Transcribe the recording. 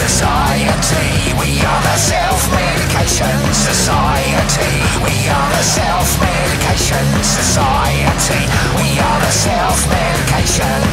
Society, we are the self-medication society. We are the self-medication society. We are the self-medication.